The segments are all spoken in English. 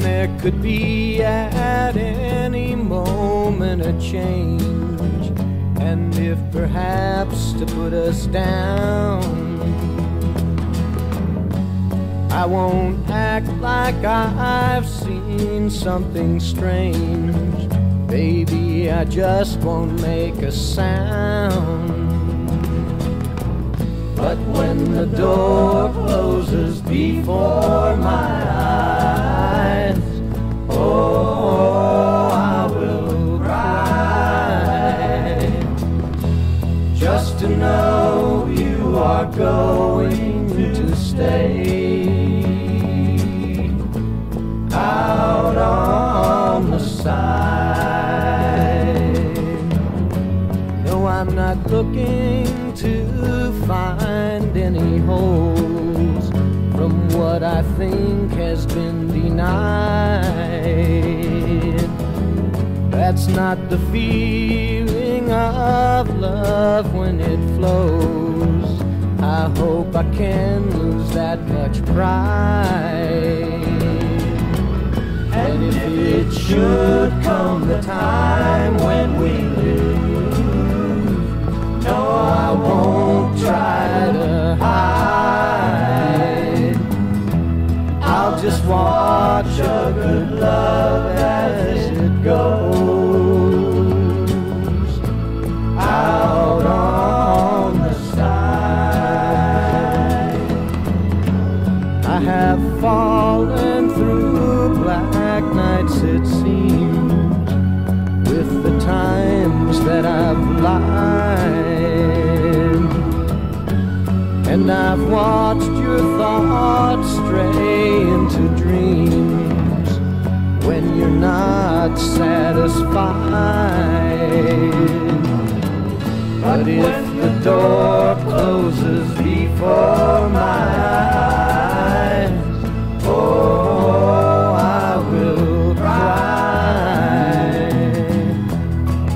there could be at any moment a change, and if perhaps to put us down. I won't act like I've seen something strange. Baby, I just won't make a sound. But when the door closes before my Just to know you are going to stay out on the side. No, I'm not looking to find any holes from what I think has been denied. That's not the feeling of love when it flows. I hope I can lose that much pride. And if it should come the time when we lose, no, I won't try to hide. I'll just watch a good love as it I have fallen through black nights, it seems, with the times that I've lied. And I've watched your thoughts stray into dreams when you're not satisfied. But if the door closes before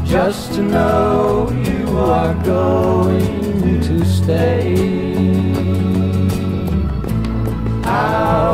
just to know you are going to stay. I'll